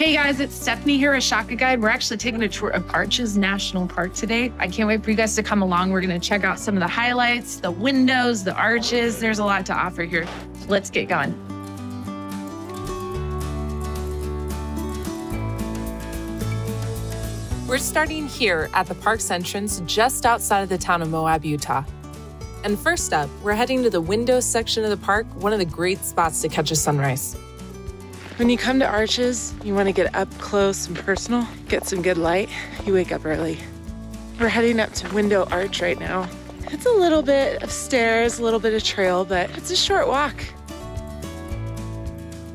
Hey guys, it's Stephanie here at Shaka Guide. We're actually taking a tour of Arches National Park today. I can't wait for you guys to come along. We're going to check out some of the highlights, the windows, the arches. There's a lot to offer here. Let's get going. We're starting here at the park's entrance just outside of the town of Moab, Utah. And first up, we're heading to the windows section of the park, one of the great spots to catch a sunrise. When you come to Arches, you want to get up close and personal, get some good light. You wake up early. We're heading up to Window Arch right now. It's a little bit of stairs, a little bit of trail, but it's a short walk.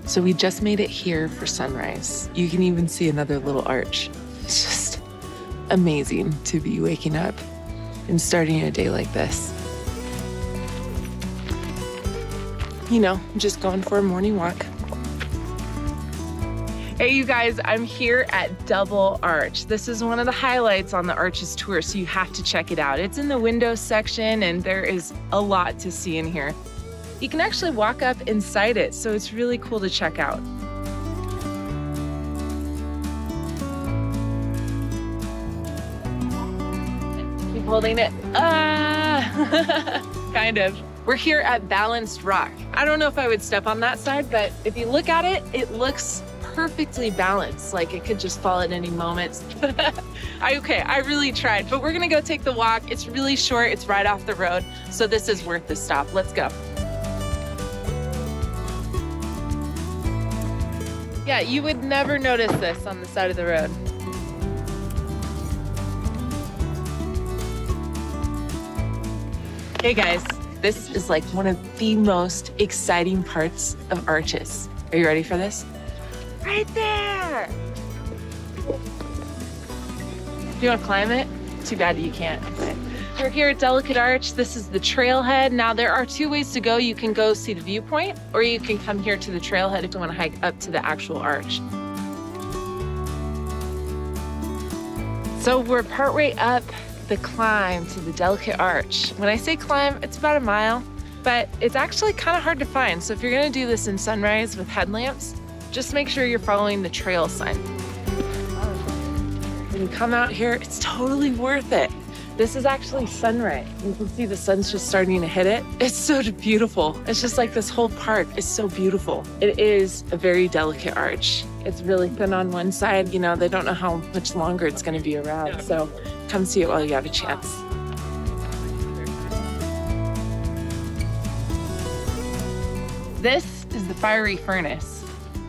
So we just made it here for sunrise. You can even see another little arch. It's just amazing to be waking up and starting a day like this. You know, just going for a morning walk. Hey, you guys, I'm here at Double Arch. This is one of the highlights on the Arches tour, so you have to check it out. It's in the windows section, and there is a lot to see in here. You can actually walk up inside it, so it's really cool to check out. Keep holding it. Ah, kind of. We're here at Balanced Rock. I don't know if I would step on that side, but if you look at it, it looks perfectly balanced. Like it could just fall at any moment. I, okay, I really tried, but we're gonna go take the walk. It's really short, it's right off the road. So this is worth the stop. Let's go. Yeah, you would never notice this on the side of the road. Hey guys, this is like one of the most exciting parts of Arches. Are you ready for this? Right there. Do you want to climb it? Too bad you can't. We're here at Delicate Arch. This is the trailhead. Now, there are two ways to go. You can go see the viewpoint, or you can come here to the trailhead if you want to hike up to the actual arch. So we're partway up the climb to the Delicate Arch. When I say climb, it's about a mile, but it's actually kind of hard to find. So if you're gonna do this in sunrise with headlamps, just make sure you're following the trail sign. When you come out here, it's totally worth it. This is actually sunrise. You can see the sun's just starting to hit it. It's so beautiful. It's just like this whole park is so beautiful. It is a very delicate arch. It's really thin on one side. You know, they don't know how much longer it's going to be around. So come see it while you have a chance. This is the fiery furnace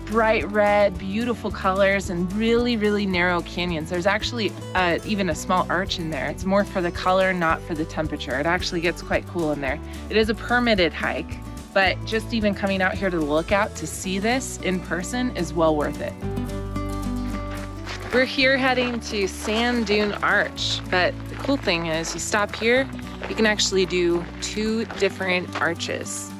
bright red, beautiful colors, and really, really narrow canyons. There's actually uh, even a small arch in there. It's more for the color, not for the temperature. It actually gets quite cool in there. It is a permitted hike, but just even coming out here to the lookout to see this in person is well worth it. We're here heading to Sand Dune Arch, but the cool thing is you stop here, you can actually do two different arches.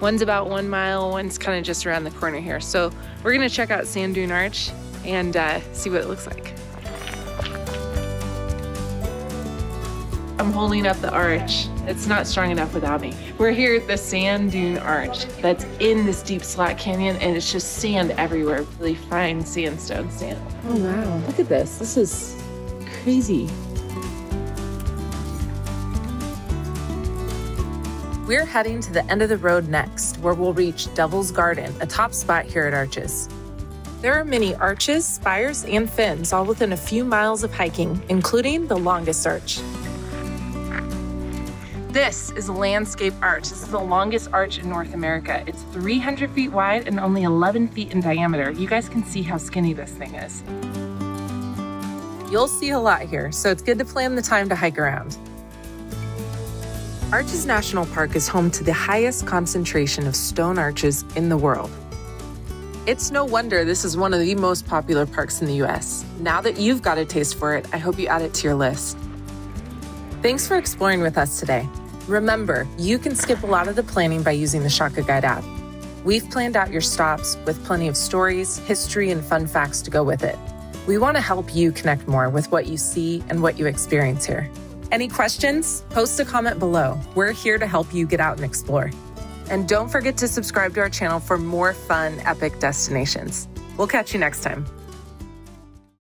One's about one mile, one's kind of just around the corner here. So we're gonna check out Sand Dune Arch and uh, see what it looks like. I'm holding up the arch. It's not strong enough without me. We're here at the Sand Dune Arch that's in this deep slot canyon and it's just sand everywhere, really fine sandstone sand. Oh wow, look at this. This is crazy. We're heading to the end of the road next, where we'll reach Devil's Garden, a top spot here at Arches. There are many arches, spires, and fins, all within a few miles of hiking, including the longest arch. This is a landscape arch. This is the longest arch in North America. It's 300 feet wide and only 11 feet in diameter. You guys can see how skinny this thing is. You'll see a lot here, so it's good to plan the time to hike around. Arches National Park is home to the highest concentration of stone arches in the world. It's no wonder this is one of the most popular parks in the US. Now that you've got a taste for it, I hope you add it to your list. Thanks for exploring with us today. Remember, you can skip a lot of the planning by using the Shaka Guide app. We've planned out your stops with plenty of stories, history, and fun facts to go with it. We want to help you connect more with what you see and what you experience here. Any questions? Post a comment below. We're here to help you get out and explore. And don't forget to subscribe to our channel for more fun, epic destinations. We'll catch you next time.